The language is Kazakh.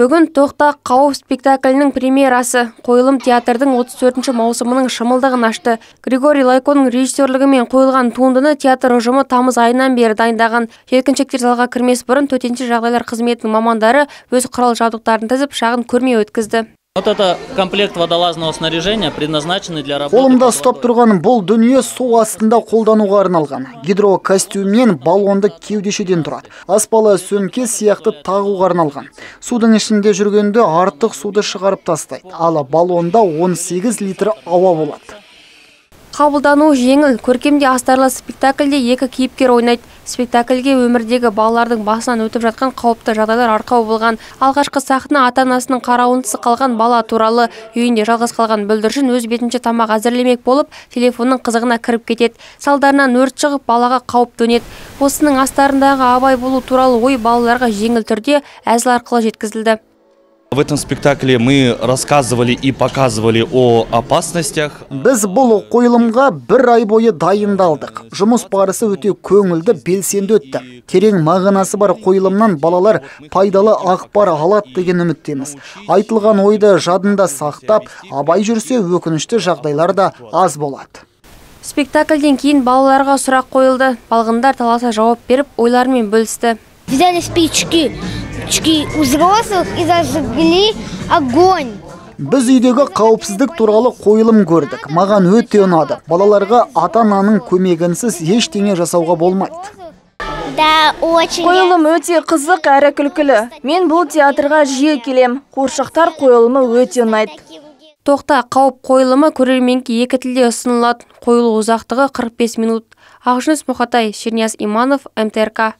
бүгін тоқта қауіп спектаклінің премьерасы қойылым театрдың 34 маусымының шымылдығын ашты григорий лайконың режиссерлігімен қойылған туындыны театр ұжымы тамыз айынан бері дайындаған. Жеткіншектер залға кірмес бұрын төтенше жағдайлар қызметінің мамандары өз құрал жабдықтарын тізіп шағын көрме өткізді. Вот это комплект водолазного снаряжения, предназначенный для работы... қолымда ұстап водой. тұрған бұл дүние су астында қолдануға арналған. Гидрокостюм мен баллонды кеудешеден тұрады. Аспалы сөмке сияқты тағуға арналған. Судың ішінде жүргенде артық суды шығарып тастайды. Ал баллонда 18 литр ауа болады. Қабылдануы жеңіл. Көркемде астарлы спектакльде екі кейіпкер ойнайды. Спектакльге өмірдегі балалардың басынан өтіп жатқан қауіпті жағдайлар арқау болған. Алғашқы сахна ата анасының қарауынсыз қалған бала туралы үйінде жалғыз қалған бүлдіршін өз бетінше тамақ әзірлемек болып телефонның қызығына кіріп кетеді. Салдарынан өрт шығып балаға қауіп төнеді. Осының астарындағы абай болу туралы ой балаларға жеңіл түрде әзіл арқылы жеткізілді. В этом спектакле мы рассказывали и показывали о опасностях. біз бұл қойылымға бір ай бойы дайындалдық. Жұмыс барысы өте көңілді белсенді өтті. Терең мағынасы бар қойылымнан балалар пайдалы ақпар алады деген үміттеміз. Айтылған ойды жадында сақтап абай жүрсе өкінішті жағдайлар да аз болады. Спектакльден кейін балаларға сұрақ қойылды. Балғындар таласа жауап беріп ойларымен бөлісті. Взяли спички, спички у взрослых и зажгли огонь. біз үйдегі қауіпсіздік туралы қойылым көрдік. Маған өте ұнады. Балаларға ата ананың көмегінсіз ештеңе жасауға болмайды. Да, очень. қойылым өте қызық әрі күлкілі. Мен бұл театрға жиі келем. Қуыршақтар қойылымы өте ұнайды. Тоқта қауіп қойылымы көрерменге екі тілде ұсынылады қойылу ұзақтығы 45 минут. Ақжүніс мұқатай шернияз иманов мтрк